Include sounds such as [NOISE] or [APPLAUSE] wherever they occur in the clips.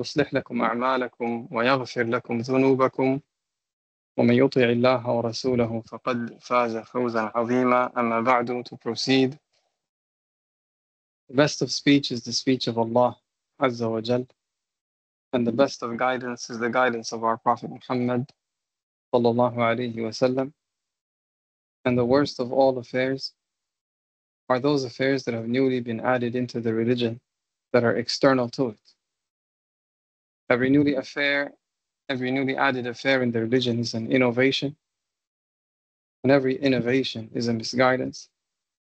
يصلح لكم أعمالكم ويغفر لكم ذنوبكم ومن يطع الله ورسوله فقد فاز فوزا عظيما أما بعد to proceed the best of speech is the speech of Allah Azza wa Jal and the best of guidance is the guidance of our Prophet Muhammad sallallahu alayhi wasallam and the worst of all affairs are those affairs that have newly been added into the religion that are external to it Every newly affair, every newly added affair in the religion is an innovation, and every innovation is a misguidance,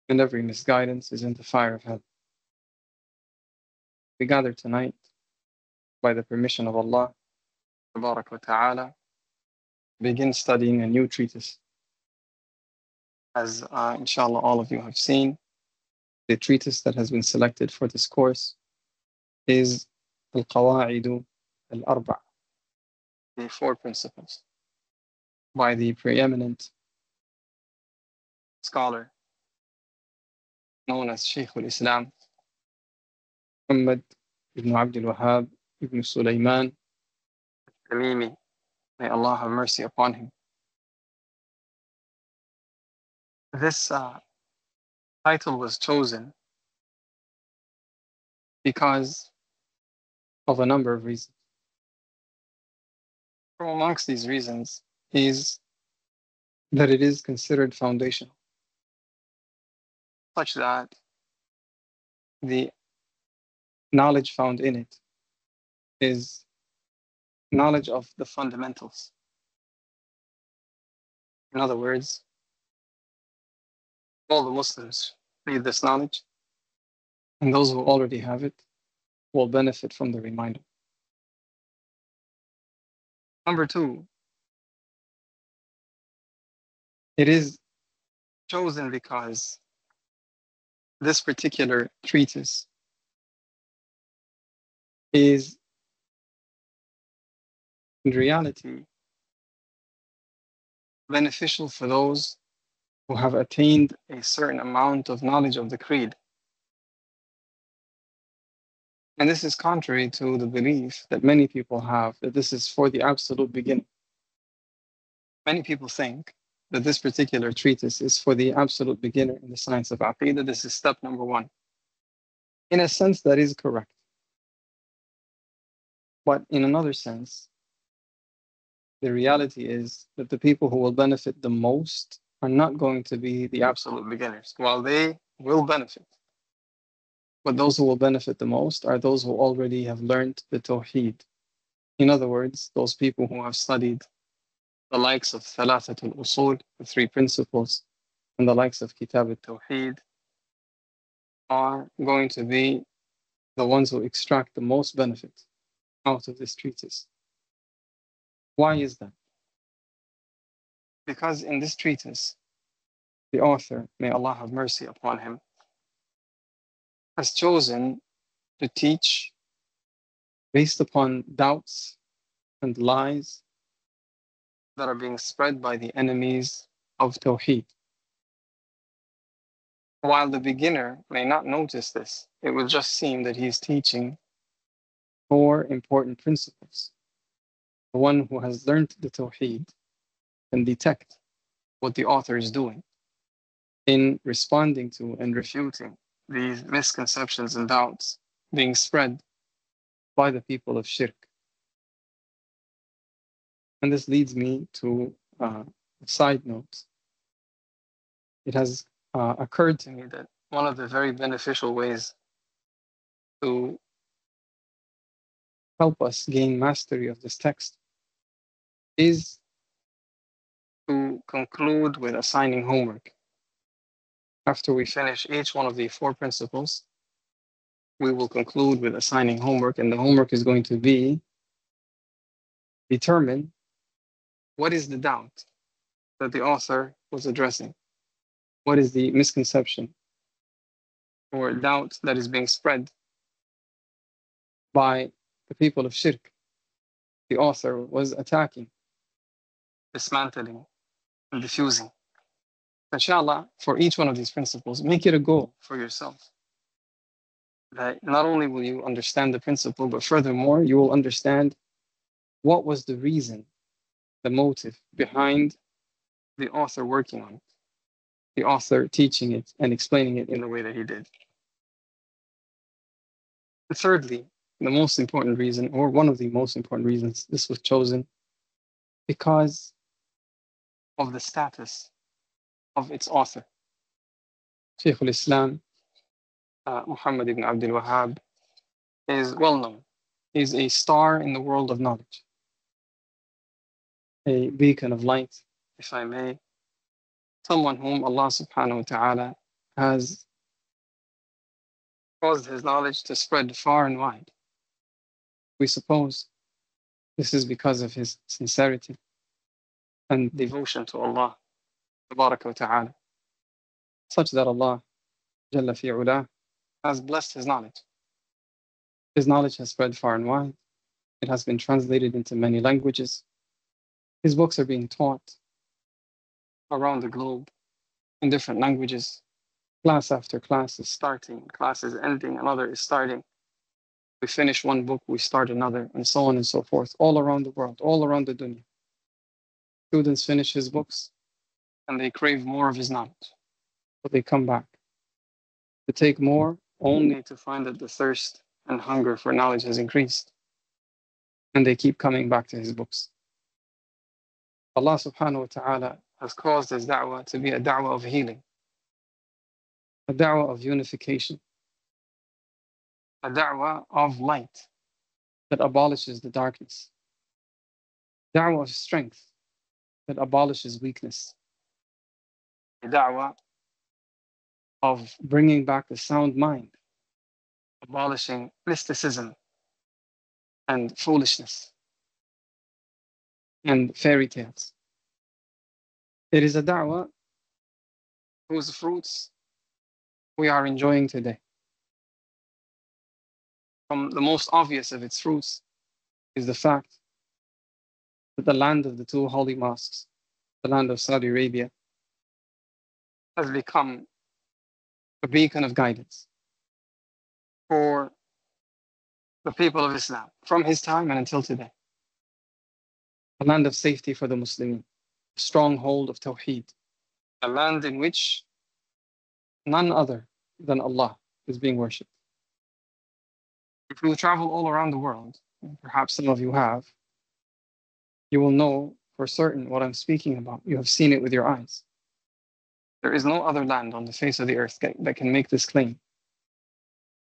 and every misguidance is in the fire of hell. We gather tonight by the permission of Allah, wa Ta'ala, begin studying a new treatise. As uh, inshallah all of you have seen, the treatise that has been selected for this course is Al-Qawa'idu Al-Arba' the four principles. By the preeminent scholar known as Shaykh al-Islam Muhammad ibn Abdul Wahhab ibn Sulaiman al-Tamimi. May Allah have mercy upon him. This uh, title was chosen because of a number of reasons from amongst these reasons is that it is considered foundational, such that the knowledge found in it is knowledge of the fundamentals. In other words, all the Muslims need this knowledge, and those who already have it will benefit from the reminder. Number two, it is chosen because this particular treatise is in reality beneficial for those who have attained a certain amount of knowledge of the creed. And this is contrary to the belief that many people have that this is for the absolute beginning. Many people think that this particular treatise is for the absolute beginner in the science of Aqidah. This is step number one. In a sense, that is correct. But in another sense, the reality is that the people who will benefit the most are not going to be the absolute beginners, while they will benefit. But those who will benefit the most are those who already have learned the Tawheed. In other words, those people who have studied the likes of Thalathatul Usul, the three principles, and the likes of Kitab al-Tawheed are going to be the ones who extract the most benefit out of this treatise. Why is that? Because in this treatise, the author, may Allah have mercy upon him, has chosen to teach based upon doubts and lies that are being spread by the enemies of Tawheed. While the beginner may not notice this, it will just seem that he is teaching four important principles. The one who has learned the Tawheed can detect what the author is doing in responding to and refuting these misconceptions and doubts being spread by the people of Shirk. And this leads me to uh, a side note. It has uh, occurred to me that one of the very beneficial ways to help us gain mastery of this text is to conclude with assigning homework. After we finish each one of the four principles, we will conclude with assigning homework, and the homework is going to be determine what is the doubt that the author was addressing? What is the misconception or doubt that is being spread by the people of Shirk? The author was attacking, dismantling, and diffusing. Inshallah, for each one of these principles, make it a goal for yourself. That not only will you understand the principle, but furthermore, you will understand what was the reason the motive behind the author working on it, the author teaching it and explaining it in the way that he did. And thirdly, the most important reason, or one of the most important reasons this was chosen, because of the status of its author. Shaykh al-Islam, uh, Muhammad ibn Abdul Wahhab, is well known. He's a star in the world of knowledge a beacon of light, if I may, someone whom Allah subhanahu wa ta'ala has caused his knowledge to spread far and wide. We suppose this is because of his sincerity and devotion to Allah wa ta'ala, such that Allah Jalla fi'ula, has blessed his knowledge. His knowledge has spread far and wide. It has been translated into many languages. His books are being taught around the globe in different languages. Class after class is starting, class is ending, another is starting. We finish one book, we start another, and so on and so forth, all around the world, all around the dunya. Students finish his books and they crave more of his knowledge, but they come back to take more only to find that the thirst and hunger for knowledge has increased. And they keep coming back to his books. Allah subhanahu wa ta'ala has caused his da'wah to be a da'wah of healing, a da'wah of unification, a da'wah of light that abolishes the darkness, da'wah of strength that abolishes weakness, da'wah of bringing back the sound mind, abolishing mysticism and foolishness and fairy tales. It is a da'wah whose fruits we are enjoying today. From the most obvious of its fruits is the fact that the land of the two holy mosques, the land of Saudi Arabia, has become a beacon of guidance for the people of Islam from his time and until today a land of safety for the Muslims, a stronghold of Tawheed, a land in which none other than Allah is being worshipped. If you travel all around the world, perhaps some of you have, you will know for certain what I'm speaking about. You have seen it with your eyes. There is no other land on the face of the earth that can make this claim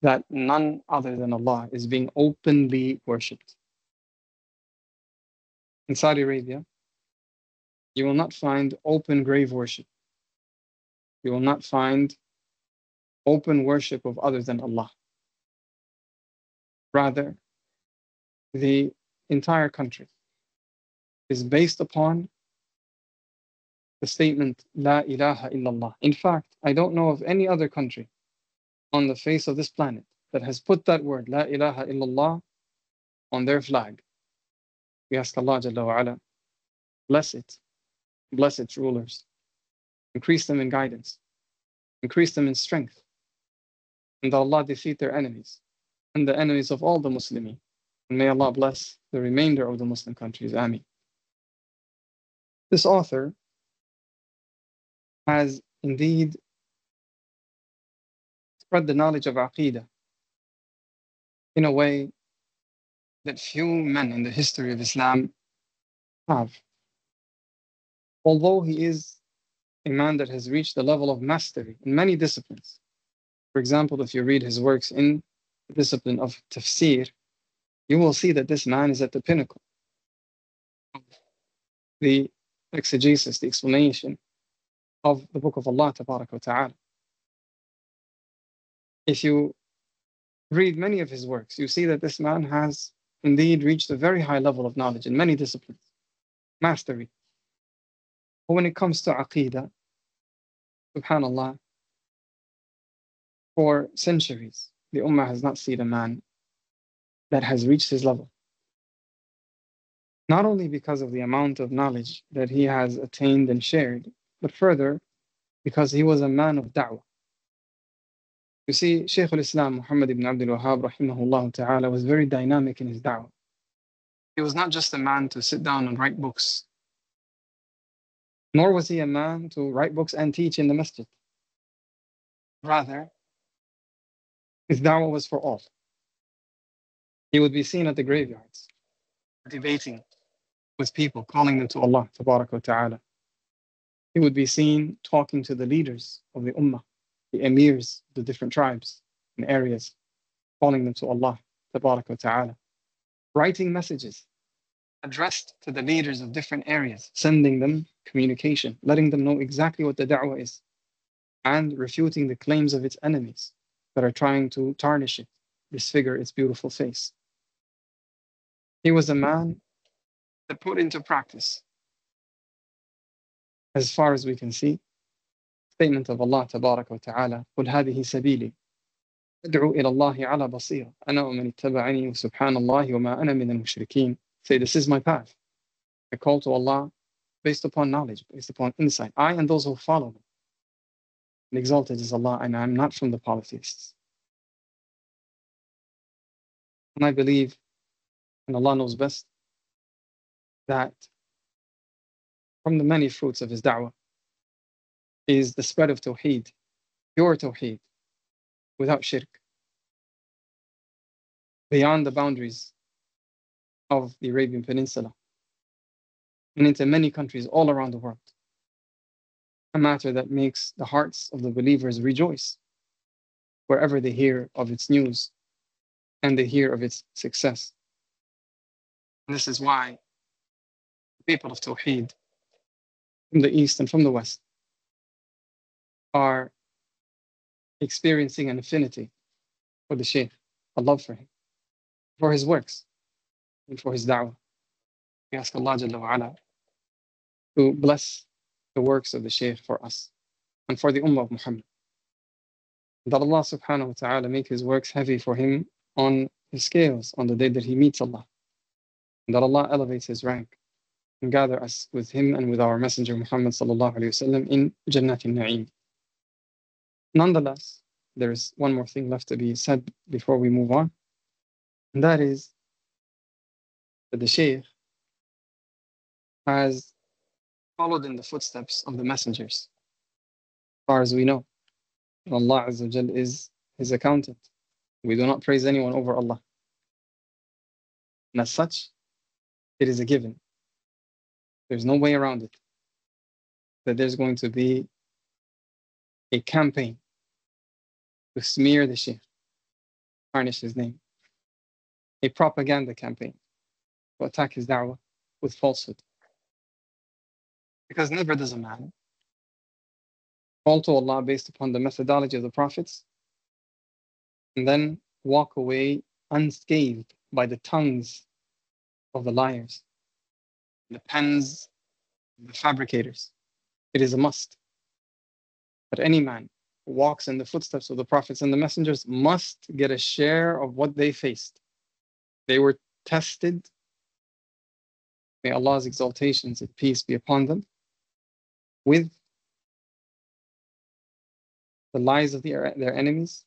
that none other than Allah is being openly worshipped in Saudi Arabia, you will not find open grave worship. You will not find open worship of other than Allah. Rather, the entire country is based upon the statement La ilaha illallah. In fact, I don't know of any other country on the face of this planet that has put that word La ilaha illallah on their flag. We ask Allah Jalla wa'ala, bless it, bless its rulers, increase them in guidance, increase them in strength, and Allah defeat their enemies and the enemies of all the Muslims. And may Allah bless the remainder of the Muslim countries. Ameen. This author has indeed spread the knowledge of Aqidah in a way that few men in the history of Islam have. Although he is a man that has reached the level of mastery in many disciplines. For example, if you read his works in the discipline of tafsir, you will see that this man is at the pinnacle of the exegesis, the explanation of the book of Allah Ta'ala. If you read many of his works, you see that this man has indeed reached a very high level of knowledge in many disciplines, mastery. But when it comes to Aqidah, subhanAllah, for centuries, the Ummah has not seen a man that has reached his level. Not only because of the amount of knowledge that he has attained and shared, but further because he was a man of da'wah. You see, Shaykh al-Islam Muhammad ibn Abdul Wahhab rahimahullah ta'ala was very dynamic in his da'wah. He was not just a man to sit down and write books, nor was he a man to write books and teach in the masjid. Rather, his da'wah was for all. He would be seen at the graveyards, debating with people, calling them to Allah ta'ala. He would be seen talking to the leaders of the ummah the emirs the different tribes and areas, calling them to Allah ta'ala, writing messages addressed to the leaders of different areas, sending them communication, letting them know exactly what the da'wah is, and refuting the claims of its enemies that are trying to tarnish it, disfigure its beautiful face. He was a man that put into practice, as far as we can see, statement of Allah تبارك وتعالى قل هذه سبيلي أدعو إلى الله على بصيرة أنا ومن اتبعني وسبحان الله وما أنا من المشركين say this is my path I call to Allah based upon knowledge based upon insight I and those who follow me and exalted is Allah and I'm not from the polytheists and I believe and Allah knows best that from the many fruits of his da'wah is the spread of Tawheed, pure Tawheed, without shirk, beyond the boundaries of the Arabian Peninsula and into many countries all around the world. A matter that makes the hearts of the believers rejoice wherever they hear of its news and they hear of its success. And this is why the people of Tawheed from the east and from the west are experiencing an affinity for the Shaykh, a love for him, for his works, and for his da'wah. We ask Allah Jalla wa'ala to bless the works of the Shaykh for us and for the Ummah of Muhammad. That Allah subhanahu wa ta'ala make his works heavy for him on his scales on the day that he meets Allah. And that Allah elevates his rank and gather us with him and with our Messenger Muhammad sallallahu alayhi wa sallam in Jannat al-Na'im. Nonetheless, there's one more thing left to be said before we move on, and that is that the Shaykh has followed in the footsteps of the messengers, as far as we know. Allah Azza is his accountant. We do not praise anyone over Allah. And as such, it is a given. There's no way around it. That there's going to be a campaign to smear the Sheikh, tarnish his name, a propaganda campaign to attack his da'wah with falsehood. Because never does a man call to Allah based upon the methodology of the prophets and then walk away unscathed by the tongues of the liars, the pens, the fabricators. It is a must but any man who walks in the footsteps of the prophets and the messengers must get a share of what they faced. They were tested. May Allah's exaltations and peace be upon them with the lies of their, their enemies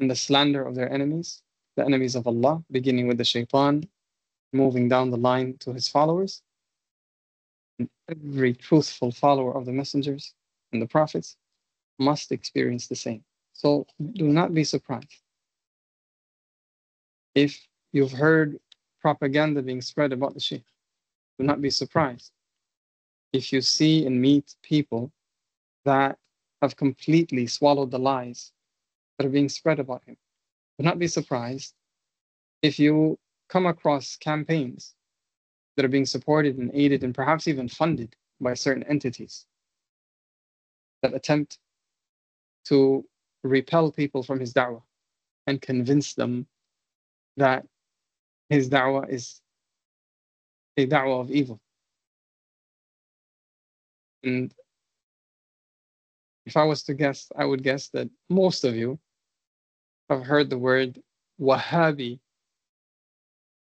and the slander of their enemies, the enemies of Allah, beginning with the shaitan, moving down the line to his followers. And every truthful follower of the messengers and the prophets must experience the same. So do not be surprised if you've heard propaganda being spread about the Sheikh. Do not be surprised if you see and meet people that have completely swallowed the lies that are being spread about him. Do not be surprised if you come across campaigns that are being supported and aided and perhaps even funded by certain entities that attempt to repel people from his da'wah and convince them that his da'wah is a da'wah of evil. And if I was to guess, I would guess that most of you have heard the word Wahhabi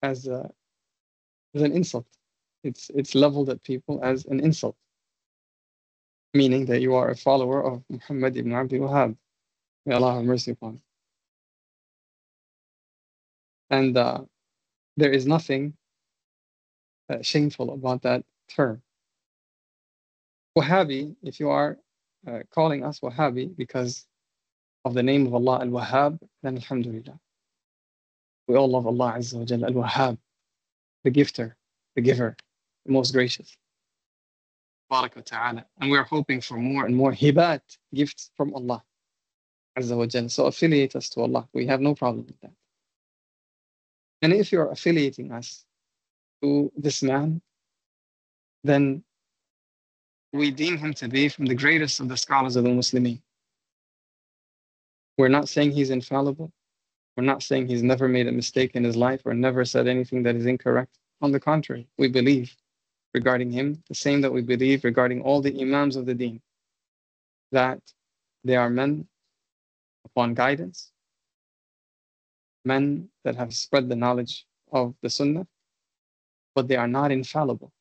as, a, as an insult. It's, it's leveled at people as an insult, meaning that you are a follower of Muhammad ibn Abdul Wahhab. May Allah have mercy upon. And uh, there is nothing uh, shameful about that term. Wahhabi, if you are uh, calling us Wahhabi because of the name of Allah Al Wahhab, then Alhamdulillah. We all love Allah Azza wa Jalla Al Wahhab, the gifter, the giver, the most gracious. And we are hoping for more and more hibat, gifts from Allah. So affiliate us to Allah. We have no problem with that. And if you're affiliating us to this man, then we deem him to be from the greatest of the scholars of the Muslimin. We're not saying he's infallible. We're not saying he's never made a mistake in his life or never said anything that is incorrect. On the contrary, we believe regarding him the same that we believe regarding all the Imams of the deen that they are men upon guidance, men that have spread the knowledge of the Sunnah, but they are not infallible.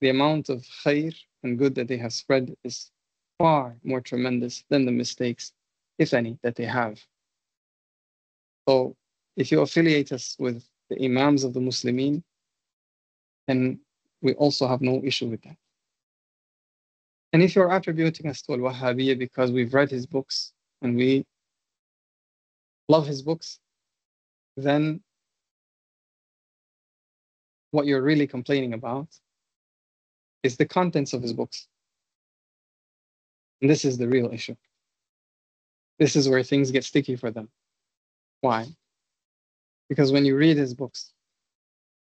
The amount of khair and good that they have spread is far more tremendous than the mistakes, if any, that they have. So if you affiliate us with the Imams of the Muslimin, then we also have no issue with that. And if you're attributing us to Al Wahhabiyya because we've read his books and we love his books, then what you're really complaining about is the contents of his books. And this is the real issue. This is where things get sticky for them. Why? Because when you read his books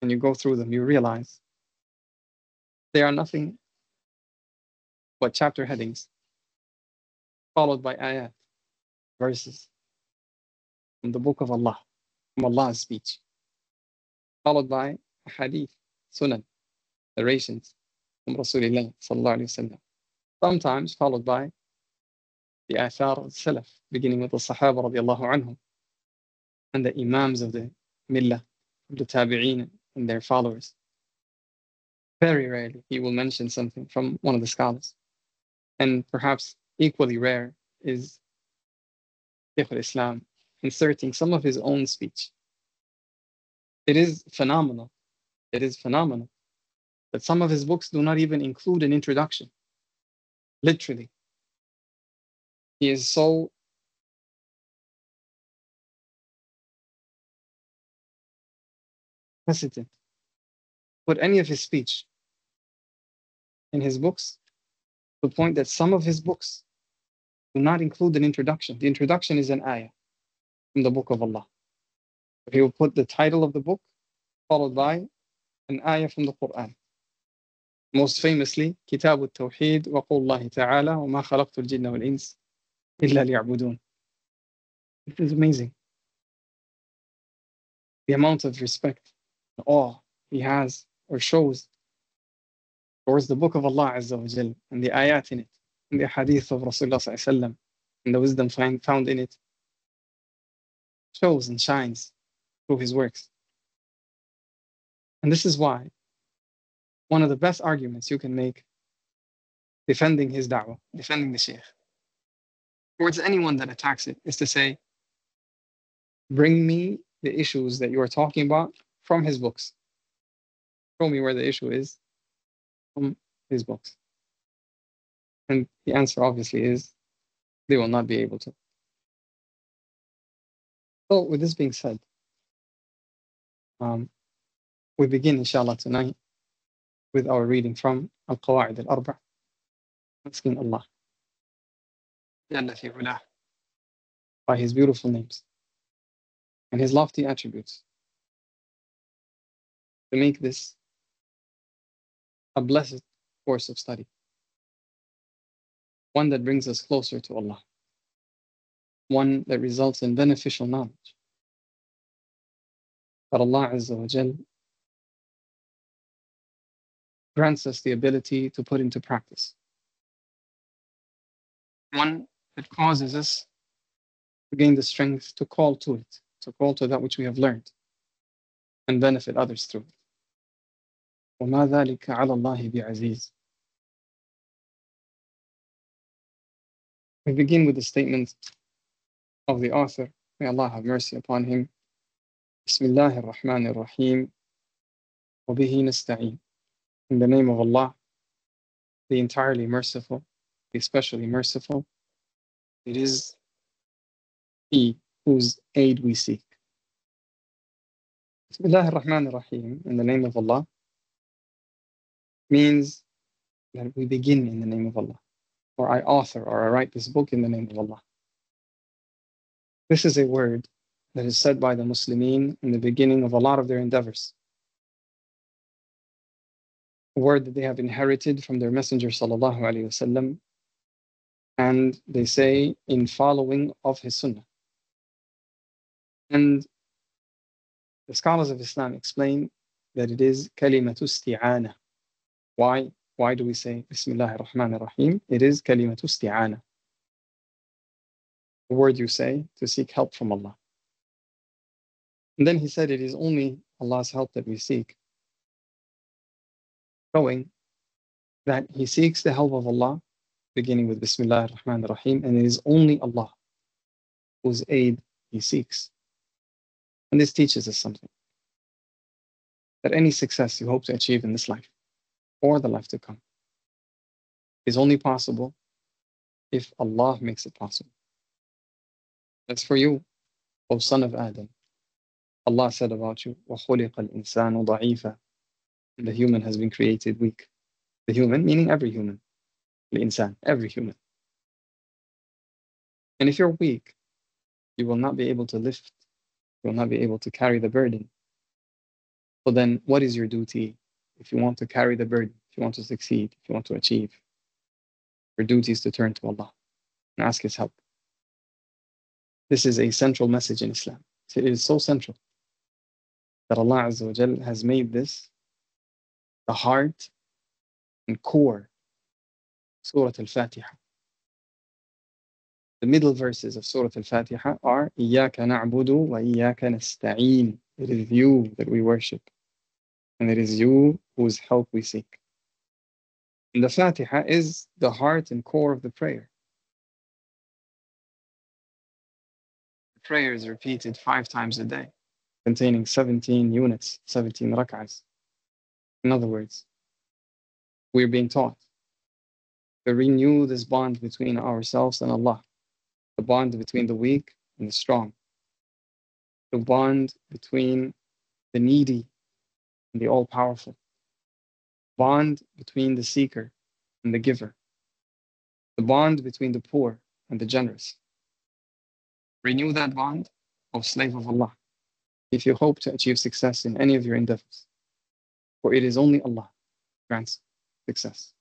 and you go through them, you realize they are nothing but chapter headings, followed by ayat, verses from the book of Allah, from Allah's speech, followed by hadith, sunan, narrations from Rasulullah sallallahu alayhi wasallam. Sometimes followed by the athar al-salaf, beginning with the Sahaba radiallahu anhum, and the Imams of the Millah, of the Tabi'een and their followers. Very rarely he will mention something from one of the scholars. And perhaps equally rare is Shaykh al-Islam inserting some of his own speech. It is phenomenal. It is phenomenal that some of his books do not even include an introduction. Literally. He is so hesitant put any of his speech in his books, to the point that some of his books do not include an introduction. The introduction is an ayah from the book of Allah. He will put the title of the book followed by an ayah from the Quran. Most famously, Kitab al-Tawheed wa Qullahi Ta'ala wa ma khalaqtu al-jinna wal-ins illa liya'budun. It is amazing. The amount of respect awe he has or shows towards the book of Allah Azza wa Jal and the ayat in it, and the hadith of Rasulullah Sallallahu and the wisdom found in it, shows and shines through his works. And this is why one of the best arguments you can make defending his da'wah, defending the Shaykh, towards anyone that attacks it, is to say, bring me the issues that you are talking about from his books. Show me where the issue is from his books. And the answer obviously is they will not be able to. So, with this being said, um, We begin, inshallah, tonight with our reading from Al-Qawa'id al-Arba' asking Allah by His beautiful names and His lofty attributes to make this a blessed course of study, one that brings us closer to Allah, one that results in beneficial knowledge. That Allah Azza wa Jal grants us the ability to put into practice. One that causes us to gain the strength to call to it, to call to that which we have learned and benefit others through it. وما ذلك على الله بعزيز We begin with the statement of the author, may Allah have mercy upon him. بسم الله الرحمن الرحيم وبه نستعين In the name of Allah, the entirely merciful, the especially merciful, it is He whose aid we seek. بسم الله الرحمن الرحيم In the name of Allah, means that we begin in the name of Allah, or I author or I write this book in the name of Allah. This is a word that is said by the Muslimin in the beginning of a lot of their endeavors. A word that they have inherited from their Messenger sallallahu alaihi wasallam, and they say in following of his Sunnah. And the scholars of Islam explain that it is kalimatu isti'ana, why? Why do we say Bismillah ar-Rahman ar-Rahim? It is kalimatu isti'ana. The word you say to seek help from Allah. And then he said it is only Allah's help that we seek. Showing that he seeks the help of Allah, beginning with Bismillah ar-Rahman ar-Rahim, and it is only Allah whose aid he seeks. And this teaches us something. That any success you hope to achieve in this life or the life to come is only possible if Allah makes it possible. That's for you, O son of Adam. Allah said about you, وَخُلِقَ الْإِنسَانُ ضَعِيفًا The human has been created weak. The human, meaning every human. The insan, every human. And if you're weak, you will not be able to lift, you will not be able to carry the burden. So then, what is your duty if you want to carry the burden, if you want to succeed, if you want to achieve. Your duty is to turn to Allah and ask His help. This is a central message in Islam. It is so central that Allah Azza has made this the heart and core Surah Al-Fatiha. The middle verses of Surah Al-Fatiha are إِيَّاكَ نَعْبُدُ وَإِيَّاكَ نَسْتَعِينُ It is you that we worship and it is you whose help we seek. And the Fatiha is the heart and core of the prayer. The prayer is repeated five times a day, containing 17 units, 17 rak'ahs. In other words, we're being taught to renew this bond between ourselves and Allah, the bond between the weak and the strong, the bond between the needy and the all powerful, bond between the seeker and the giver, the bond between the poor and the generous. Renew that bond, O slave of Allah, if you hope to achieve success in any of your endeavors, for it is only Allah grants success.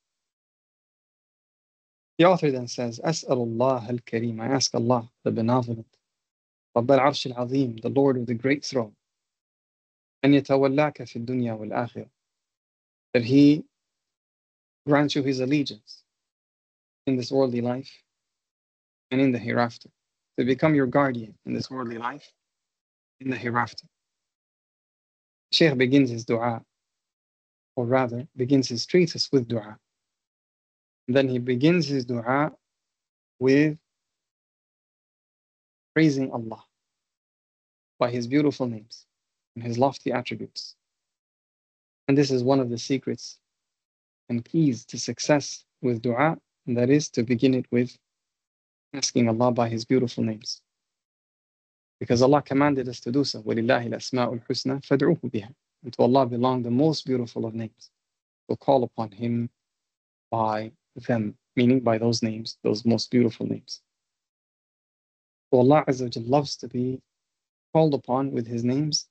The author then says, As'alullah al-Kareem, I ask Allah, the benevolent, Rabb al-Arsh al-Azim, the Lord of the great throne, أن يتولاك في الدنيا والآخرة that he grants you his allegiance in this worldly life and in the hereafter to become your guardian in this worldly life in the hereafter Sheikh begins his dua or rather begins his treatise with dua and then he begins his dua with praising Allah by his beautiful names and his lofty attributes. And this is one of the secrets and keys to success with dua, and that is to begin it with asking Allah by his beautiful names. Because Allah commanded us to do so. وَلِلَّهِ الْأَسْمَاءُ الْحُسْنَى فَادْعُوهُ بِهَا and to Allah belong the most beautiful of names. So call upon Him by them, meaning by those names, those most beautiful names. So Allah Azza wa loves to be called upon with His names.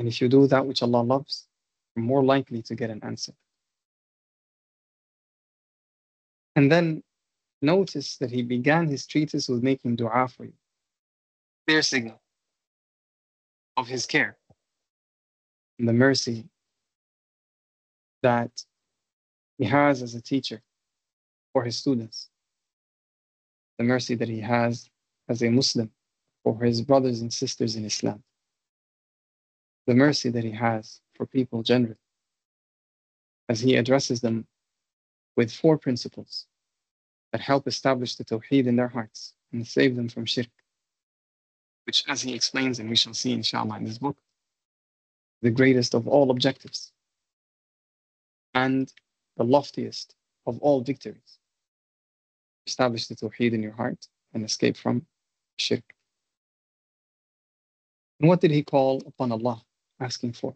and if you do that which Allah loves, you're more likely to get an answer. And then notice that he began his treatise with making dua for you. Clear signal of his care and the mercy that he has as a teacher for his students, the mercy that he has as a Muslim for his brothers and sisters in Islam, the mercy that he has for people generally, as he addresses them with four principles that help establish the Tawheed in their hearts and save them from shirk, which, as he explains, and we shall see inshallah in this book, the greatest of all objectives and the loftiest of all victories. Establish the Tawheed in your heart and escape from shirk. And what did he call upon Allah, asking for?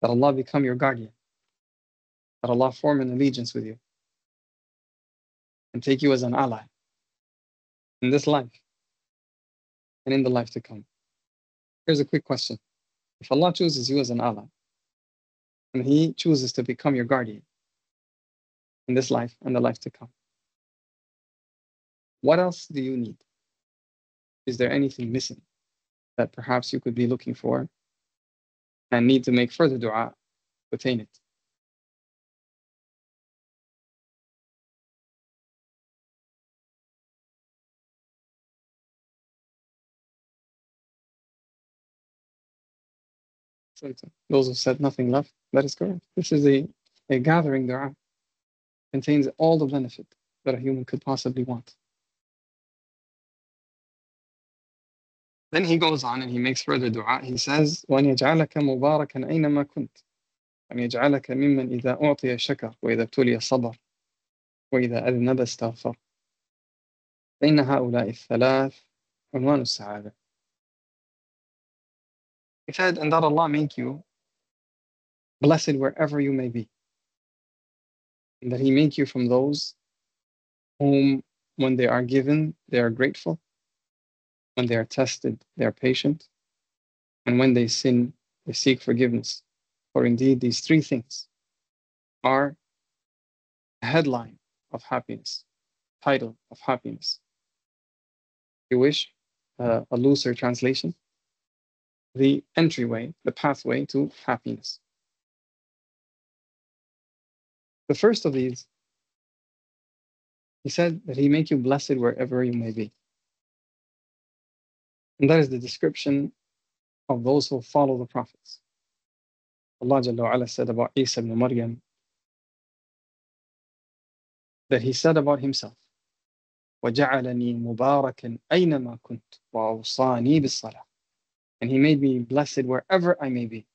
That Allah become your guardian, that Allah form an allegiance with you, and take you as an ally in this life and in the life to come. Here's a quick question. If Allah chooses you as an ally, and He chooses to become your guardian in this life and the life to come, what else do you need? Is there anything missing that perhaps you could be looking for and need to make further dua to attain it? those who said nothing left, that is correct. This is a, a gathering dua. Contains all the benefit that a human could possibly want. Then he goes on and he makes further dua. He says, وَأَنْ يَجْعَلَكَ مُبَارَكًا أَيْنَمَا كُنْتَ وأن يجعلك ممن إذا أعطي شكر وإذا ابتلي صبر وإذا أذنب استغفر فإن هؤلاء الثلاث عنوان السعادة he said, and that Allah make you blessed wherever you may be. And that He make you from those whom, when they are given, they are grateful. When they are tested, they are patient. And when they sin, they seek forgiveness. For indeed, these three things are a headline of happiness, title of happiness. If you wish uh, a looser translation, the entryway, the pathway to happiness. The first of these, he said that he make you blessed wherever you may be. And that is the description of those who follow the prophets. Allah Jalla said about Isa ibn Maryam that he said about himself, وجعلني مباركا أينما كنت وأوصاني بالصلاة and he made me blessed wherever I may be.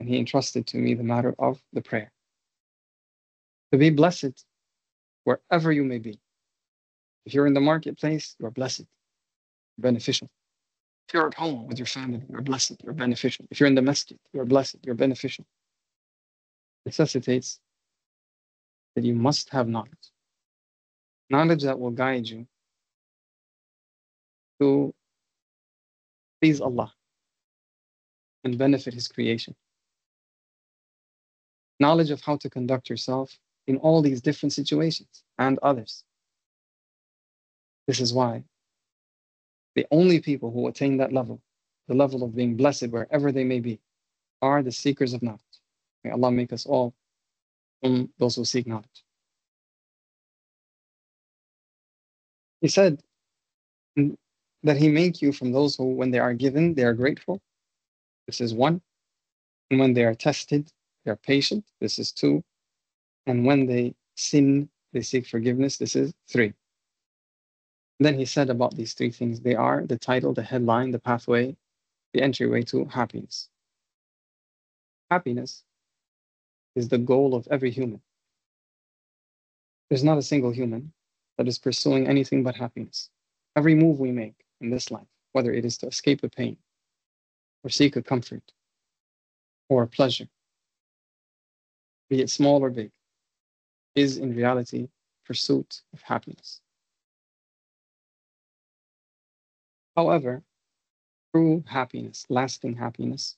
And he entrusted to me the matter of the prayer. To be blessed wherever you may be. If you're in the marketplace, you're blessed, beneficial. If you're at home with your family, you're blessed, you're beneficial. If you're in the masjid, you're blessed, you're beneficial. Necessitates that you must have knowledge. Knowledge that will guide you to please Allah and benefit His creation. Knowledge of how to conduct yourself in all these different situations and others. This is why the only people who attain that level, the level of being blessed wherever they may be, are the seekers of knowledge. May Allah make us all from those who seek knowledge. He said, that he make you from those who, when they are given, they are grateful. This is one. And when they are tested, they are patient. This is two. And when they sin, they seek forgiveness. This is three. Then he said about these three things they are the title, the headline, the pathway, the entryway to happiness. Happiness is the goal of every human. There's not a single human that is pursuing anything but happiness. Every move we make, in this life, whether it is to escape a pain or seek a comfort or a pleasure, be it small or big, is in reality pursuit of happiness. However, true happiness, lasting happiness,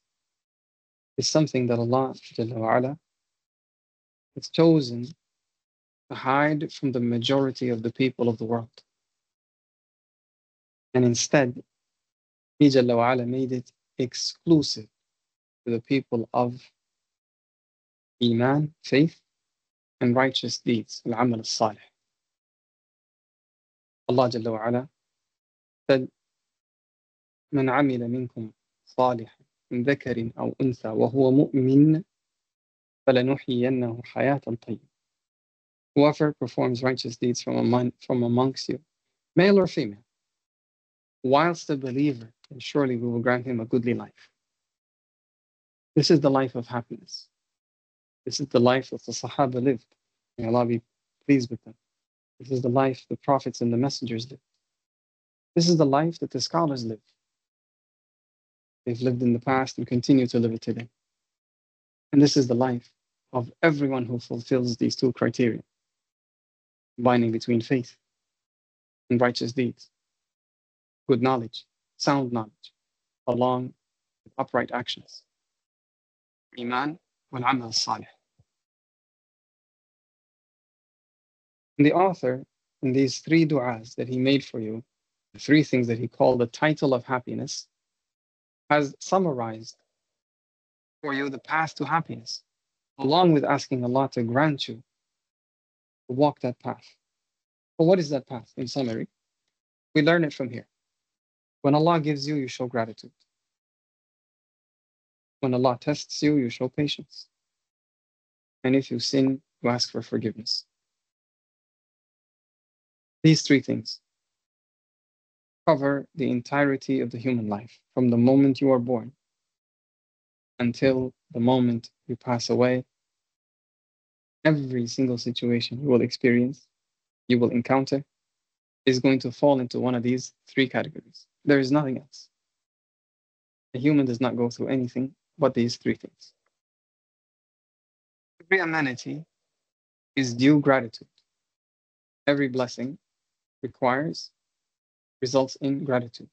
is something that Allah Jalla has chosen to hide from the majority of the people of the world. And instead, He Jalla made it exclusive to the people of Iman, faith, and righteous deeds, al-amal al-salih. Allah Jalla said, من عمل منكم صالحا من ذكر أو أنثى وهو مؤمن فلنحيينه حياة طيبة. Whoever performs righteous deeds from, among, from amongst you, male or female, whilst a believer, then surely we will grant him a goodly life. This is the life of happiness. This is the life that the Sahaba lived. May Allah be pleased with them. This is the life the prophets and the messengers lived. This is the life that the scholars live. They've lived in the past and continue to live it today. And this is the life of everyone who fulfills these two criteria combining between faith and righteous deeds, good knowledge, sound knowledge, along with upright actions. Iman wal amal salih. the author, in these three du'as that he made for you, the three things that he called the title of happiness, has summarized for you the path to happiness, along with asking Allah to grant you to walk that path. But what is that path? In summary, we learn it from here. When Allah gives you, you show gratitude. When Allah tests you, you show patience. And if you sin, you ask for forgiveness. These three things cover the entirety of the human life from the moment you are born until the moment you pass away. Every single situation you will experience, you will encounter, is going to fall into one of these three categories. There is nothing else. A human does not go through anything but these three things. Every amenity is due gratitude. Every blessing requires results in gratitude.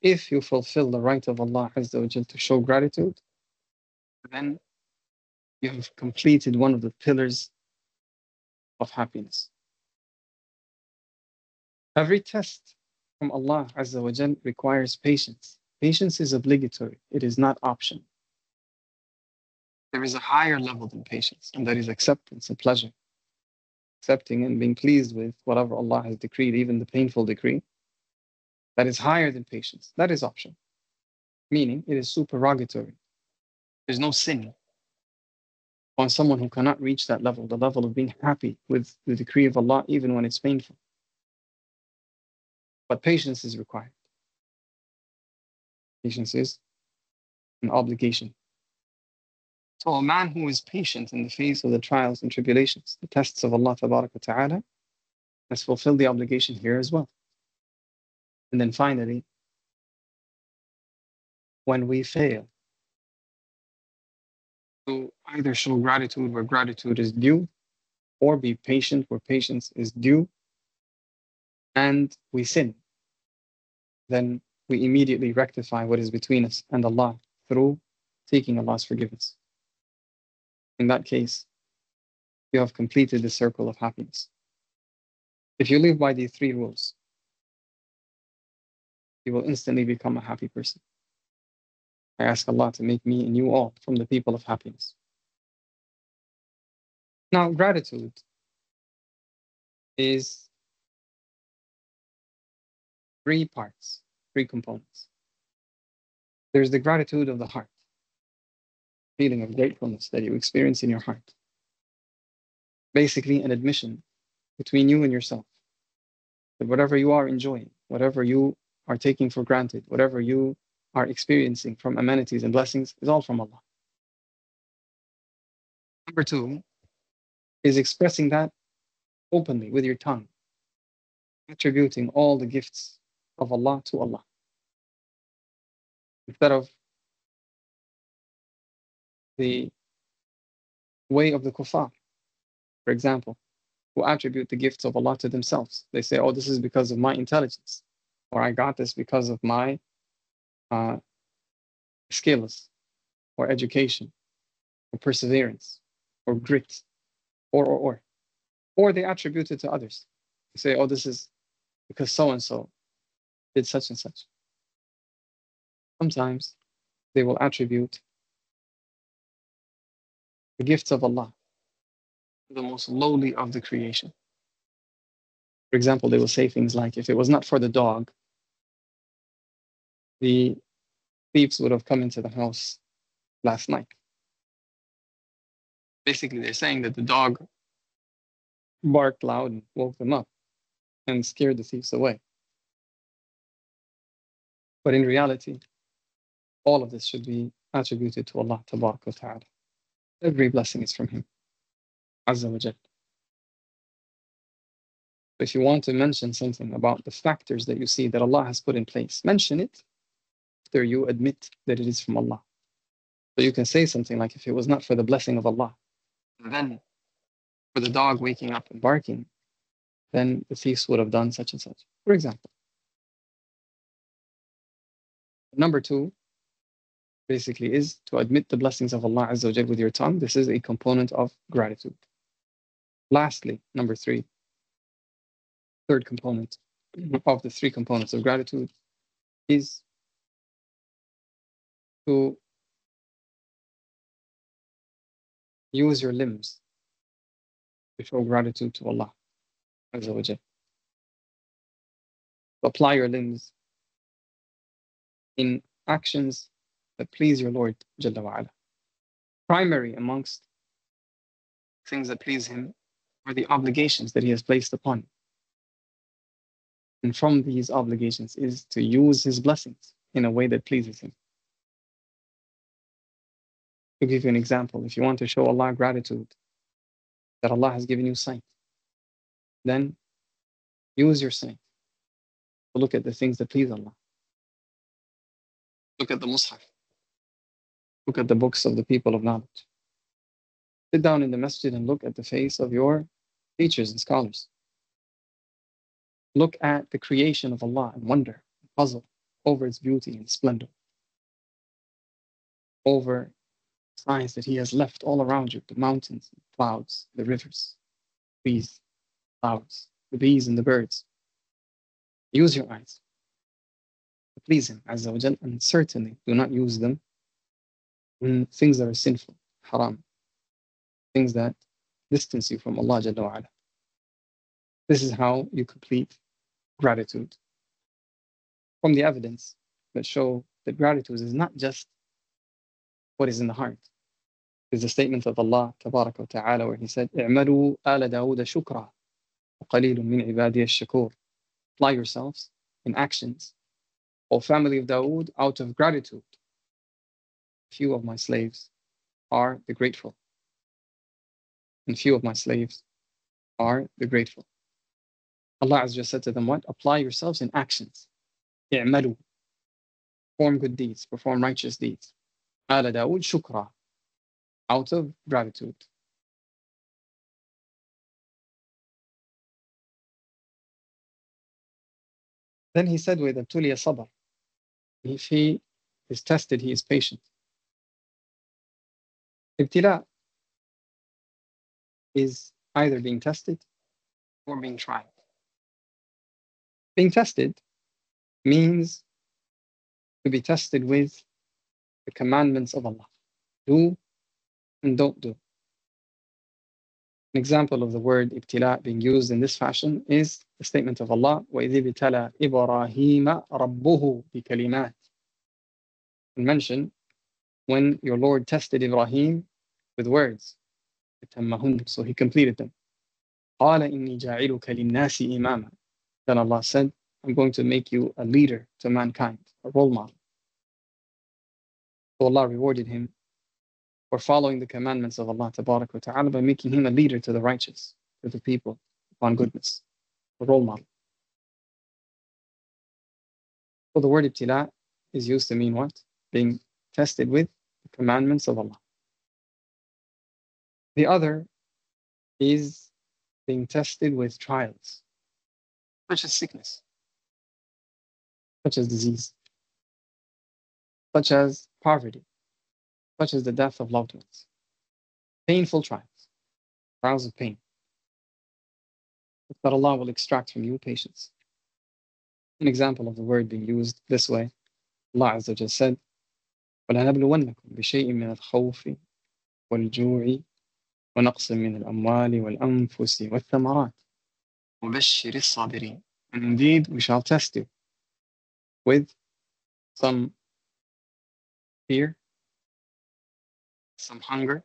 If you fulfill the right of Allah Azza to show gratitude, then you have completed one of the pillars of happiness. Every test from Allah requires patience. Patience is obligatory, it is not optional. There is a higher level than patience, and that is acceptance and pleasure accepting and being pleased with whatever Allah has decreed, even the painful decree, that is higher than patience. That is option. Meaning it is supererogatory. There's no sin on someone who cannot reach that level, the level of being happy with the decree of Allah, even when it's painful. But patience is required. Patience is an obligation. So a man who is patient in the face of the trials and tribulations, the tests of Allah Ta'ala, has fulfilled the obligation here as well. And then finally, when we fail to either show gratitude where gratitude is due, or be patient where patience is due, and we sin, then we immediately rectify what is between us and Allah through seeking Allah's forgiveness. In that case, you have completed the circle of happiness. If you live by these three rules, you will instantly become a happy person. I ask Allah to make me and you all from the people of happiness. Now, gratitude is three parts, three components. There's the gratitude of the heart feeling of gratefulness that you experience in your heart. Basically, an admission between you and yourself that whatever you are enjoying, whatever you are taking for granted, whatever you are experiencing from amenities and blessings is all from Allah. Number two is expressing that openly with your tongue, attributing all the gifts of Allah to Allah. instead of the way of the kuffar, for example, who attribute the gifts of Allah to themselves. They say, oh, this is because of my intelligence, or I got this because of my uh, skills, or education, or perseverance, or grit, or, or, or. Or they attribute it to others. They say, oh, this is because so and so did such and such. Sometimes they will attribute the gifts of Allah, the most lowly of the creation. For example, they will say things like, if it was not for the dog, the thieves would have come into the house last night. Basically, they're saying that the dog barked loud and woke them up and scared the thieves away. But in reality, all of this should be attributed to Allah Ta'ala. Every blessing is from Him. Azza wa. If you want to mention something about the factors that you see that Allah has put in place, mention it after you admit that it is from Allah. So you can say something like, if it was not for the blessing of Allah, then for the dog waking up and barking, then the thieves would have done such and such, for example. Number two, basically, is to admit the blessings of Allah Azza wa with your tongue. This is a component of gratitude. Lastly, number three, third component of the three components of gratitude is to use your limbs to show gratitude to Allah. Azza wa Apply your limbs in actions that please your Lord Jalla wa'ala. Primary amongst things that please Him are the obligations that He has placed upon. And from these obligations is to use His blessings in a way that pleases Him. To give you an example, if you want to show Allah gratitude that Allah has given you sight, then use your sight to look at the things that please Allah. Look at the Mus'haf. Look at the books of the people of knowledge. Sit down in the masjid and look at the face of your teachers and scholars. Look at the creation of Allah and wonder, and puzzle over its beauty and splendor, over signs that He has left all around you the mountains, the clouds, the rivers, trees, flowers, the bees, and the birds. Use your eyes to please Him, Azza wa Jal, and certainly do not use them things that are sinful, haram, things that distance you from Allah Jalla. This is how you complete gratitude. From the evidence that show that gratitude is not just what is in the heart. Is the statement of Allah wa Ta'ala where he said, "I'malu ala Dawood shukra, qalilun min shakur." Apply yourselves in actions, O family of Dawood, out of gratitude, few of my slaves are the grateful. And few of my slaves are the grateful. Allah Azza said to them, What? Apply yourselves in actions. I'malu. Perform good deeds, perform righteous deeds. Ala shukra. Out of gratitude. Then he said with Abtulia Sabr, if he is tested, he is patient. Ibtila is either being tested or being tried. Being tested means to be tested with the commandments of Allah. Do and don't do. An example of the word ibtila being used in this fashion is the statement of Allah, وَإِذِ ابْتَلَى إِبْرَاهِيمَ رَبُّهُ بِكَلِمَاتٍ and mention when your Lord tested Ibrahim with words. So he completed them. Then Allah said, I'm going to make you a leader to mankind, a role model. So Allah rewarded him for following the commandments of Allah ta'ala by making him a leader to the righteous, to the people upon goodness, a role model. So the word ibtila is used to mean what? Being tested with commandments of Allah. The other is being tested with trials, such as sickness, such as disease, such as poverty, such as the death of loved ones. Painful trials, trials of pain. That Allah will extract from you patience. An example of the word being used this way, Allah Azza said, وَلَنَبْلُوَنَّكُمْ بِشَيْءٍ مِنَ الْخَوْفِ وَالْجُوعِ ونقص من الأموال والأنفس والثمرات وبشر الصابرين And indeed we shall test you with some fear, some hunger,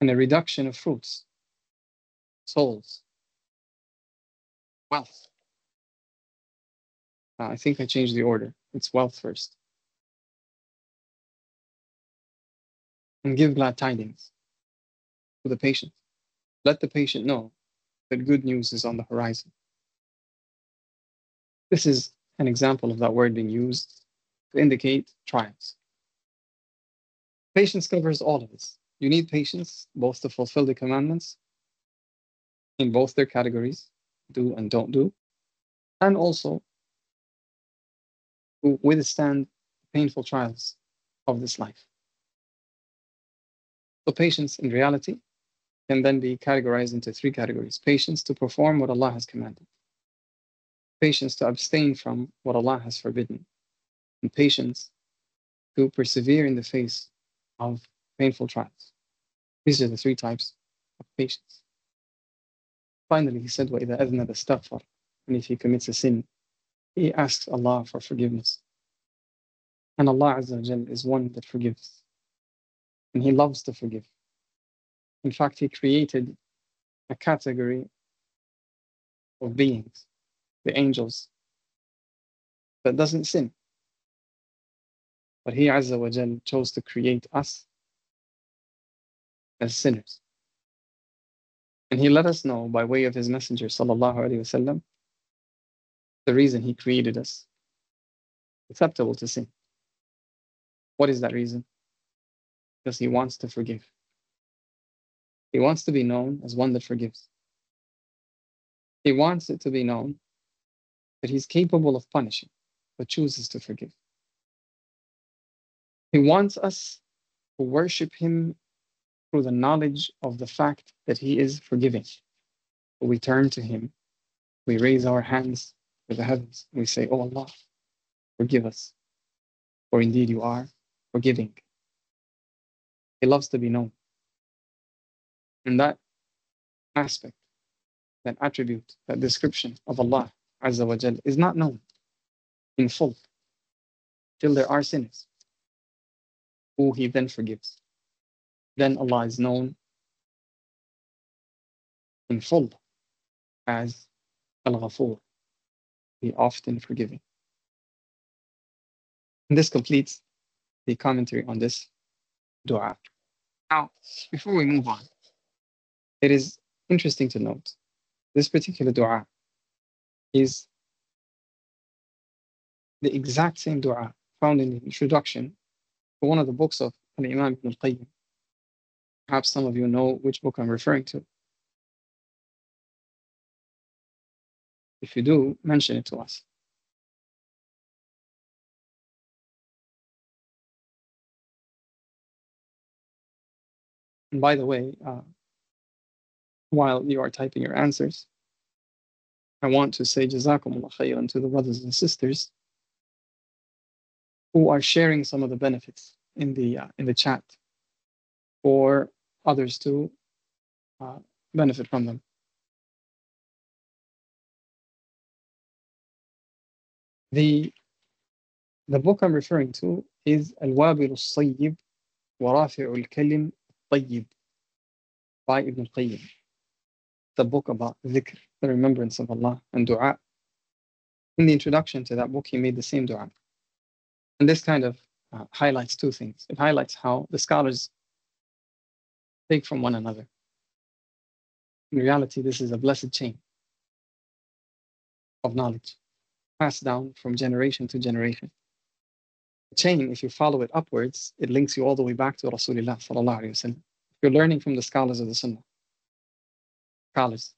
and a reduction of fruits, souls, wealth. Uh, I think I changed the order. It's wealth first. And give glad tidings to the patient. Let the patient know that good news is on the horizon. This is an example of that word being used to indicate trials. Patience covers all of this. You need patience both to fulfill the commandments in both their categories, do and don't do, and also to withstand painful trials of this life. So patience in reality can then be categorized into three categories. Patience to perform what Allah has commanded. Patience to abstain from what Allah has forbidden. And patience to persevere in the face of painful trials. These are the three types of patience. Finally, he said, وَإِذَا أَذْنَبَ اسْتَغْفَرَ And if he commits a sin, he asks Allah for forgiveness. And Allah Azza wa is one that forgives. And He loves to forgive. In fact, He created a category of beings, the angels, that doesn't sin. But He Azza wa Jal chose to create us as sinners. And He let us know by way of His Messenger, sallallahu alaihi wasallam, the reason He created us acceptable to sin. What is that reason? Because He wants to forgive. He wants to be known as one that forgives. He wants it to be known that He's capable of punishing, but chooses to forgive. He wants us to worship Him through the knowledge of the fact that He is forgiving. We turn to Him, we raise our hands to the heavens, we say, Oh Allah, forgive us, for indeed you are forgiving. He loves to be known. And that aspect, that attribute, that description of Allah Azza wa Jal is not known in full till there are sinners who He then forgives. Then Allah is known in full as Al Ghafur, the often forgiving. And this completes the commentary on this dua. Now, before we move on, it is interesting to note this particular dua is the exact same dua found in the introduction to one of the books of Al-Imam Ibn al-Qayyim. Perhaps some of you know which book I'm referring to. If you do, mention it to us. And by the way, uh, while you are typing your answers, I want to say Jazakumullah khairan to the brothers and sisters who are sharing some of the benefits in the uh, in the chat for others to uh, benefit from them. The the book I'm referring to is Al-Wabil al-Sayyib wa Rafi'u al-Kalim Tayyib by Ibn al-Qayyim. The book about dhikr, the remembrance of Allah and dua. In the introduction to that book, he made the same dua. And this kind of uh, highlights two things. It highlights how the scholars take from one another. In reality, this is a blessed chain of knowledge passed down from generation to generation. Chain, if you follow it upwards, it links you all the way back to Rasulullah sallallahu alayhi. You're learning from the scholars of the Sunnah, scholars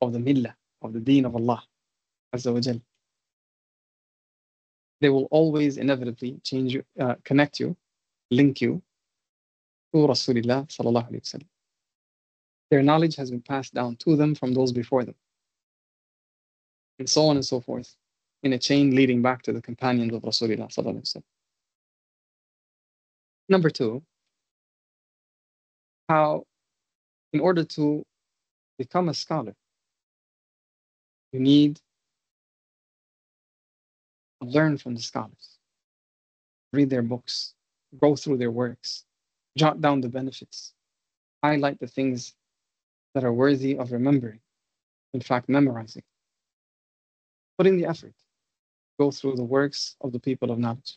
of the Millah, of the Deen of Allah, Azza. They will always inevitably change you, uh, connect you, link you to Rasulullah. Their knowledge has been passed down to them from those before them, and so on and so forth in a chain leading back to the companions of Rasulullah. Number two, how in order to become a scholar, you need to learn from the scholars, read their books, go through their works, jot down the benefits, highlight the things that are worthy of remembering, in fact, memorizing. Put in the effort go through the works of the people of knowledge.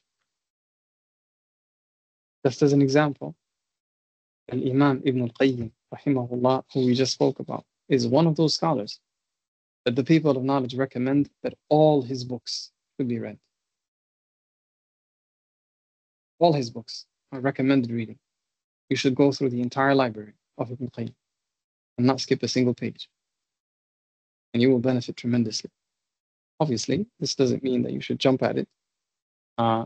Just as an example, Al-Imam Ibn al-Qayyim, rahimahullah, who we just spoke about, is one of those scholars that the people of knowledge recommend that all his books should be read. All his books are recommended reading. You should go through the entire library of Ibn Qayyim and not skip a single page. And you will benefit tremendously. Obviously, this doesn't mean that you should jump at it uh,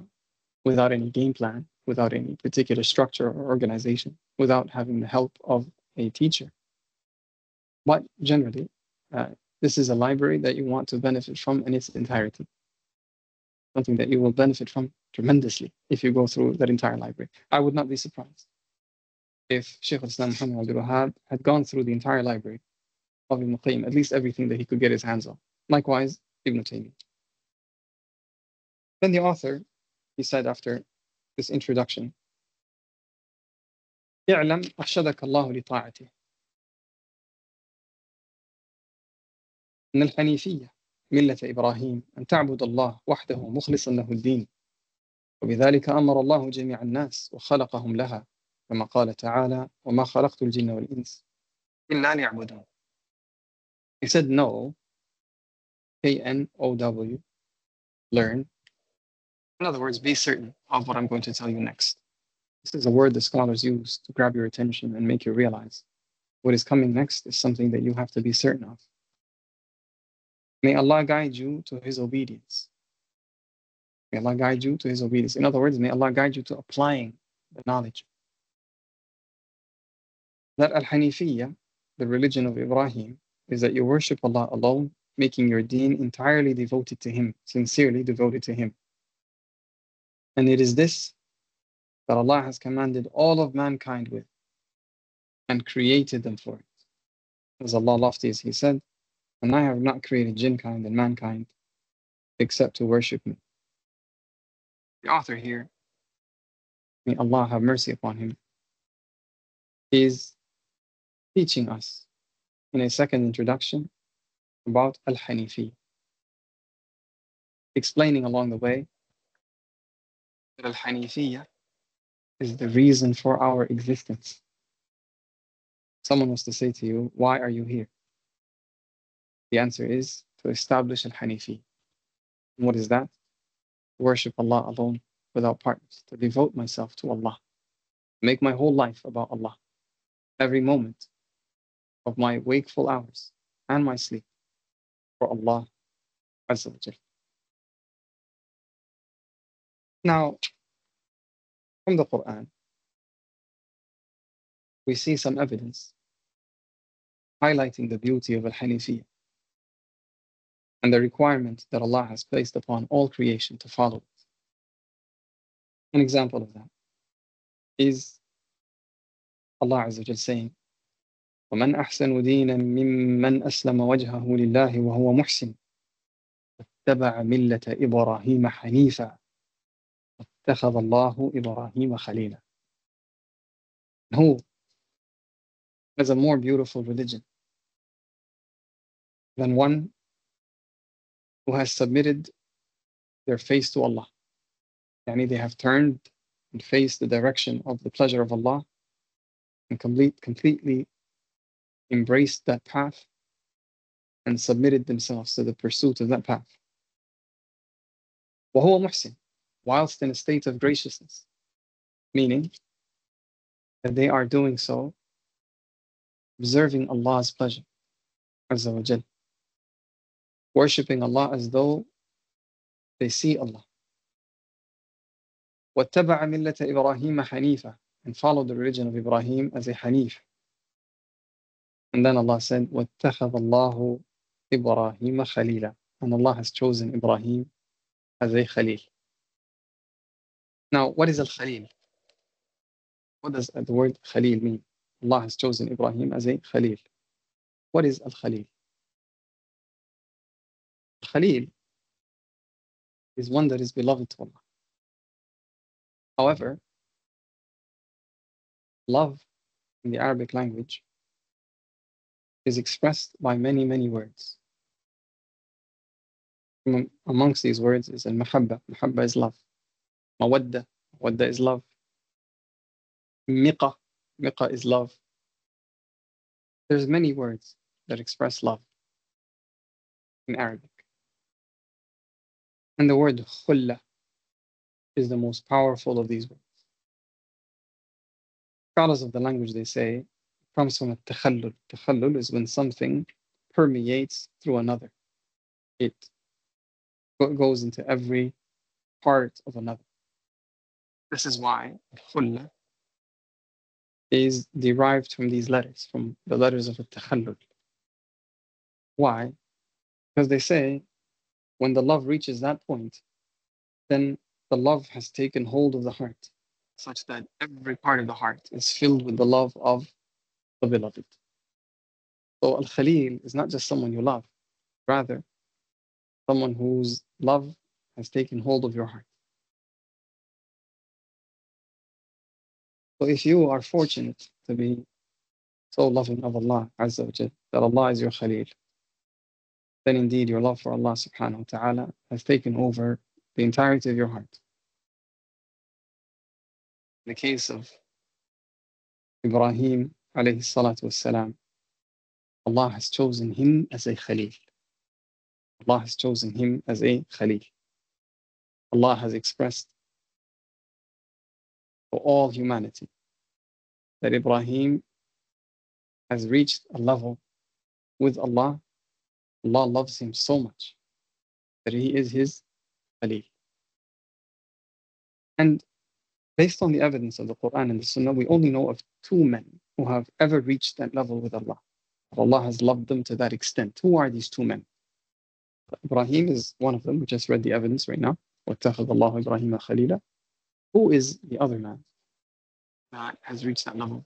without any game plan, without any particular structure or organization, without having the help of a teacher. But generally, uh, this is a library that you want to benefit from in its entirety. Something that you will benefit from tremendously if you go through that entire library. I would not be surprised if Shaykh al-Islam Muhammad Abdul Wahab had gone through the entire library of Ibn Qayyim, at least everything that he could get his hands on. Likewise, Ibn Taymiyyah. Then the author, he said after this introduction, اعلم أرشدك الله لطاعته أن الحنيفية ملة إبراهيم أن تعبد الله وحده مخلصا له الدين وبذلك أمر الله جميع الناس وخلقهم لها كما قال تعالى وما خلقت الجن والإنس إلا ليعبدون He said no K-N-O-W, learn. In other words, be certain of what I'm going to tell you next. This is a word the scholars use to grab your attention and make you realize what is coming next is something that you have to be certain of. May Allah guide you to His obedience. May Allah guide you to His obedience. In other words, may Allah guide you to applying the knowledge. That Al Hanifiyya, the religion of Ibrahim, is that you worship Allah alone making your deen entirely devoted to Him, sincerely devoted to Him. And it is this that Allah has commanded all of mankind with and created them for it. As Allah lofty as He said, and I have not created jinnkind and mankind except to worship me. The author here, may Allah have mercy upon him, is teaching us in a second introduction about Al Hanifi, explaining along the way that Al Hanifiyya is the reason for our existence. Someone was to say to you, Why are you here? The answer is to establish Al Hanifi. What is that? Worship Allah alone without partners, to devote myself to Allah, make my whole life about Allah, every moment of my wakeful hours and my sleep for Allah Azza wa Now, from the Quran, we see some evidence highlighting the beauty of Al-Hanifiyyah and the requirement that Allah has placed upon all creation to follow it. An example of that is Allah Azza wa saying, ومن أحسن دينا ممن أسلم وجهه لله وهو محسن اتبع ملة إبراهيم حنيفا اتخذ الله إبراهيم خليلا Who has a more beautiful religion than one who has submitted their face to Allah. Yani they have turned and faced the direction of the pleasure of Allah and complete, completely embraced that path and submitted themselves to the pursuit of that path. وهو محسن whilst in a state of graciousness, meaning that they are doing so observing Allah's pleasure, Azza wa Jal, worshipping Allah as though they see Allah. واتبع ملة إبراهيم حنيفا and followed the religion of Ibrahim as a Hanif. And then Allah said, واتخذ الله إبراهيم خليلا and Allah has chosen Ibrahim as a Khalil. Now, what is al-Khalil? What does the word Khalil mean? Allah has chosen Ibrahim as a Khalil. What is al-Khalil? Khalil is one that is beloved to Allah. However, love in the Arabic language is expressed by many, many words. Amongst these words is al-mahabba. Mahabba is love. Mawadda. Mawadda is love. Miqa. Miqa is love. There's many words that express love in Arabic. And the word khulla is the most powerful of these words. Scholars of the language, they say, comes from a takhallul. Takhallul is when something permeates through another. It goes into every part of another. This is why khulla is derived from these letters, from the letters of al-takhallul. Why? Because they say when the love reaches that point, then the love has taken hold of the heart, such that every part of the heart is filled with the love of the beloved. So Al Khalil is not just someone you love, rather, someone whose love has taken hold of your heart. So if you are fortunate to be so loving of Allah Azza wa Jal, that Allah is your Khalil, then indeed your love for Allah subhanahu wa ta'ala has taken over the entirety of your heart. In the case of Ibrahim alayhi salatu wasalam, Allah has chosen him as a Khalil. Allah has chosen him as a Khalil. Allah has expressed for all humanity that Ibrahim has reached a level with Allah. Allah loves him so much that he is his Khalil. And based on the evidence of the Quran and the Sunnah, we only know of two men who have ever reached that level with Allah. Allah has loved them to that extent. Who are these two men? Ibrahim is one of them. We just read the evidence right now. وَاتَّخَذَ اللَّهُ إِبْرَاهِيمَ خَلِيلًا Who is the other man that has reached that level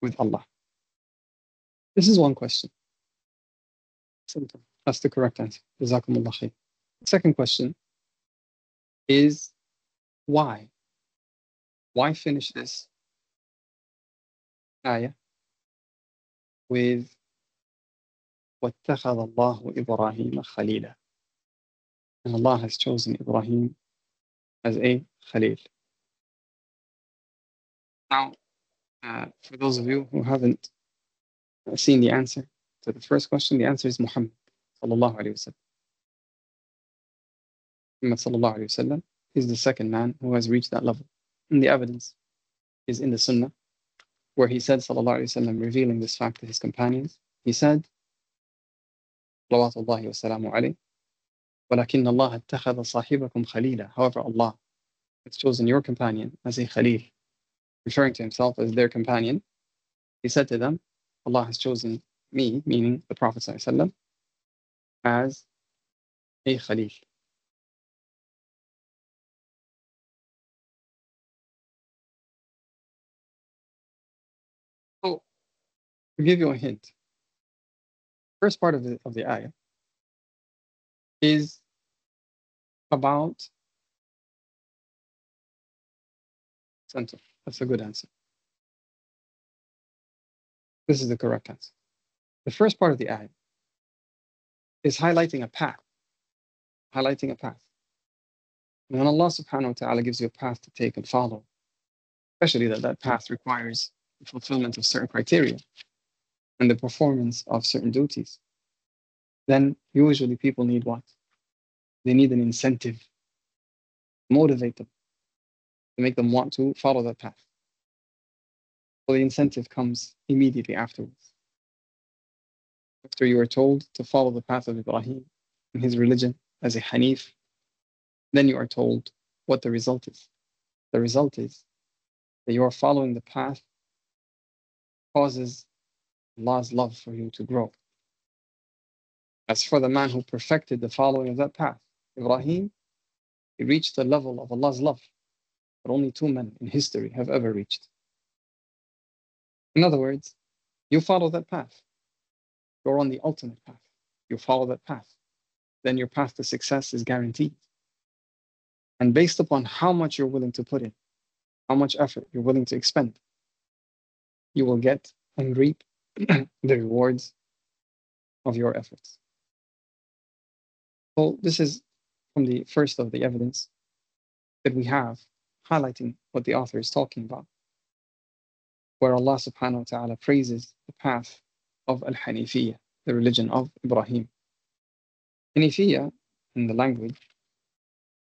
with Allah? This is one question. That's the correct answer. Jazakumullah khair. Second question is why? Why finish this ayah with وَاتَّخَذَ اللَّهُ إِبْرَاهِيمَ خَلِيلًا And Allah has chosen Ibrahim as a Khalil. Now, uh, for those of you who haven't seen the answer to the first question, the answer is Muhammad sallallahu alayhi wa sallam. Muhammad sallallahu alayhi wa sallam is the second man who has reached that level. And the evidence is in the Sunnah, where he said, sallallahu alayhi wa sallam, revealing this fact to his companions, he said, صلوات الله وسلامه عليه ولكن الله اتخذ صاحبكم خليلا However, Allah has chosen your companion as a Khalil, referring to himself as their companion. He said to them, Allah has chosen me, meaning the Prophet ﷺ, as a Khalil. To give you a hint, first part of the, of the ayah is about center. That's a good answer. This is the correct answer. The first part of the ayah is highlighting a path, highlighting a path. And when Allah subhanahu wa ta'ala gives you a path to take and follow, especially that that path requires the fulfillment of certain criteria, and the performance of certain duties, then usually people need what? They need an incentive. motivate them, to make them want to follow that path. So the incentive comes immediately afterwards. After you are told to follow the path of Ibrahim and his religion as a Hanif, then you are told what the result is. The result is that you are following the path causes Allah's love for you to grow. As for the man who perfected the following of that path, Ibrahim, he reached the level of Allah's love that only two men in history have ever reached. In other words, you follow that path. You're on the ultimate path. You follow that path. Then your path to success is guaranteed. And based upon how much you're willing to put in, how much effort you're willing to expend, you will get and reap [CLEARS THROAT] the rewards of your efforts. Well, this is from the first of the evidence that we have highlighting what the author is talking about, where Allah subhanahu wa ta'ala praises the path of Al-Hanifiyya, the religion of Ibrahim. Hanifiyya, in the language,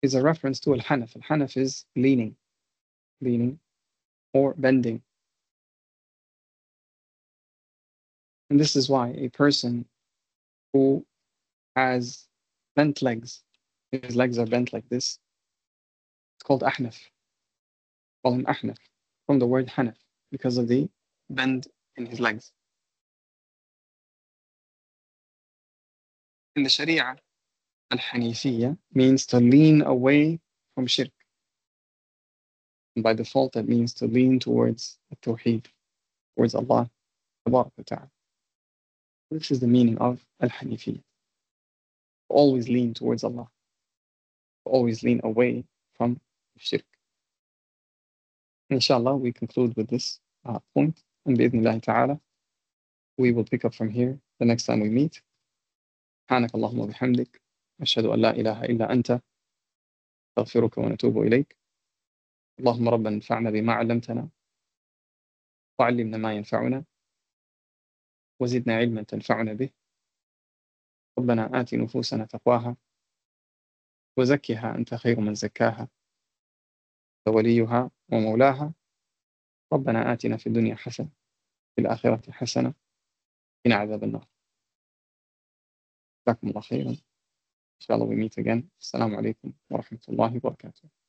is a reference to Al-Hanaf. Al-Hanaf is leaning, leaning or bending. And this is why a person who has bent legs his legs are bent like this. It's called ahnaf. Call him ahnaf from the word hanaf because of the bend in his legs. In the Sharia, al-Hanifiyya means to lean away from shirk. And by default, that means to lean towards the Tawheed, towards Allah. This is the meaning of al-Hanifiyya. Always lean towards Allah always lean away from shirk. Inshallah, we conclude with this uh, point, and bi'idhnillahi ta'ala, we will pick up from here the next time we meet. سبحانك اللهم وبحمدك أشهد أن لا إله إلا أنت نستغفرك ونتوب إليك اللهم ربنا انفعنا بما علمتنا وعلمنا ما ينفعنا وزدنا علما تنفعنا به. ربنا آت نفوسنا تقواها وزكها أنت خير من زكاها. وليها ومولاها. ربنا آتنا في الدنيا حسنة في الآخرة حسنة من عذاب النار. جزاكم الله خيرا. إن شاء الله we meet again. السلام عليكم ورحمة الله وبركاته.